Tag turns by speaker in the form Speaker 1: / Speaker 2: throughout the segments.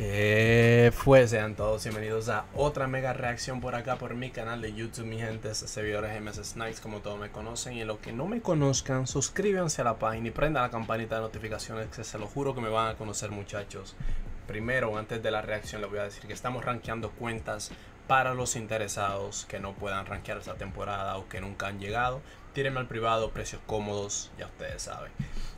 Speaker 1: Que fue, sean todos bienvenidos a otra mega reacción por acá por mi canal de YouTube, mi gente, servidores MS Snipes, como todos me conocen. Y los que no me conozcan, suscríbanse a la página y prendan la campanita de notificaciones, que se lo juro que me van a conocer, muchachos. Primero, antes de la reacción, les voy a decir que estamos rankeando cuentas para los interesados que no puedan rankear esta temporada o que nunca han llegado. Tírenme al privado, precios cómodos, ya ustedes saben.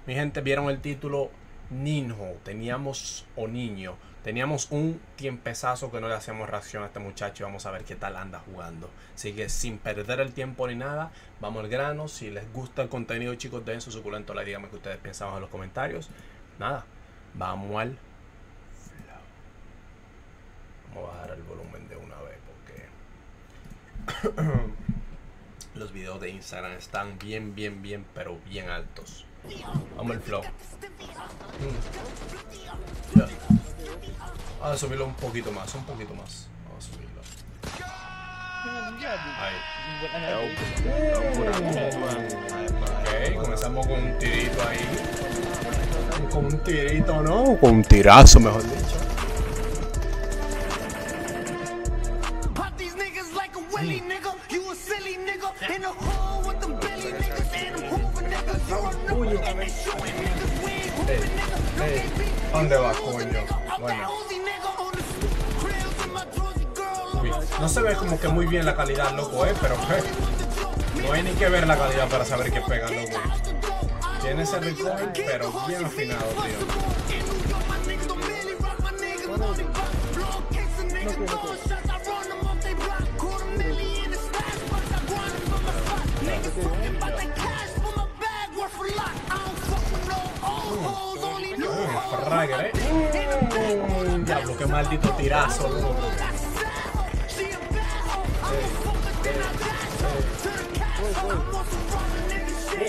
Speaker 1: Mi gente, vieron el título Ninjo, teníamos o niño Teníamos un tiempezazo que no le hacíamos reacción a este muchacho. Vamos a ver qué tal anda jugando. Así que sin perder el tiempo ni nada, vamos al grano. Si les gusta el contenido, chicos, den su suculento like. Díganme qué ustedes pensaban en los comentarios. Nada, vamos al Vamos a bajar el volumen de una vez porque los videos de Instagram están bien, bien, bien, pero bien altos. Vamos al flow. Mm. Vamos a subirlo un poquito más, un poquito más. Vamos a subirlo. Ahí. Ok, comenzamos con un tirito ahí. Con un tirito, ¿no? Con un tirazo, mejor dicho. ¿Dónde va, coño? No se ve como que muy bien la calidad, loco, eh, pero no hay ni que ver la calidad para saber qué pega, loco. Tiene ese recoil, pero bien afinado, tío. Fragger, eh. Diablo, qué maldito tirazo, loco.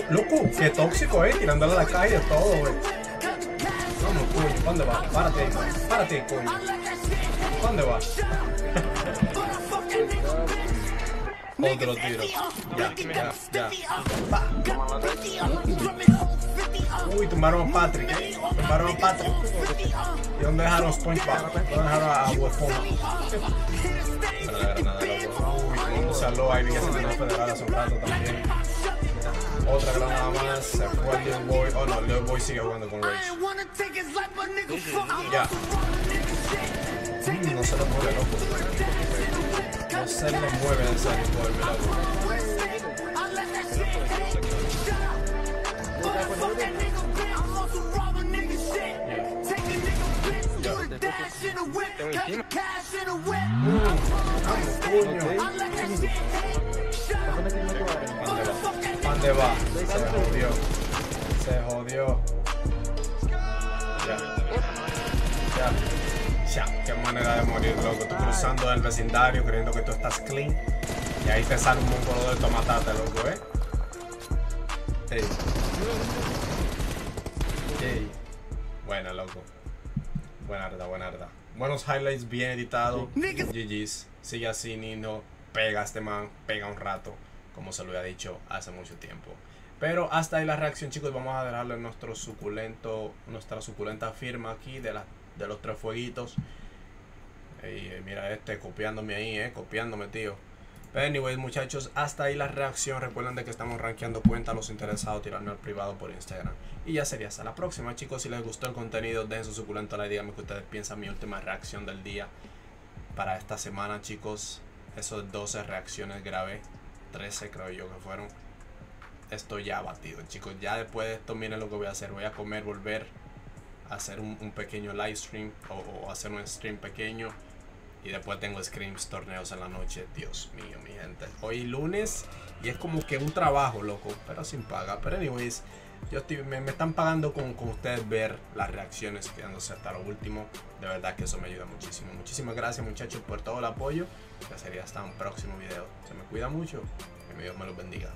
Speaker 1: Loco, qué tóxico, eh, tirándole a la calle todo, güey. Vamos, coño, ¿dónde va? Párate, párate, coño. ¿Dónde va? Otro tiro. Ya, ya, ya. Uy, tumbaron a Patrick, eh. Tumbaron a Patrick. ¿Y dónde dejaron a SpongeBob? ¿Dónde dejaron a loco. Uy, a haciendo una federal hace un rato también. Otra granada más, se fue el Lil Boy. Oh no, Lil Boy sigue jugando con Rage. Ya. Mm, no se lo mueve, loco. No se le mueve ese Lil Boy, ¿Dónde va? Se jodió. Se jodió. Qué manera de morir, loco. Tú cruzando el vecindario creyendo que tú estás clean. Y ahí te sale un montón de tomatate, loco, ¿eh? Hey. Buena, loco. Buena arda, buena arda. Buenos highlights, bien editado. GG's. Sigue así, Nino. Pega este man. Pega un rato. Como se lo había dicho hace mucho tiempo. Pero hasta ahí la reacción, chicos. Vamos a darle nuestro suculento, nuestra suculenta firma aquí de, la, de los tres fueguitos. Y mira este copiándome ahí, eh. Copiándome, tío. Pero anyways, muchachos, hasta ahí la reacción. Recuerden de que estamos rankeando cuentas los interesados, tirarme al privado por Instagram. Y ya sería hasta la próxima, chicos. Si les gustó el contenido, dejen su suculento like. Díganme que ustedes piensan mi última reacción del día para esta semana, chicos. Esos 12 reacciones grabé. 13 creo yo que fueron. Estoy ya abatido, chicos. Ya después de esto, miren lo que voy a hacer. Voy a comer, volver a hacer un, pequeño live stream o hacer un stream pequeño y después tengo scrims, torneos en la noche. Dios mío, mi gente. Hoy lunes y es como que un trabajo, loco, pero sin paga. Pero anyways, yo estoy, me, están pagando con, con, ustedes ver las reacciones, quedándose hasta lo último. De verdad que eso me ayuda muchísimo. Muchísimas gracias muchachos por todo el apoyo. Ya sería hasta un próximo video. Se me cuida mucho. Que Dios me los bendiga.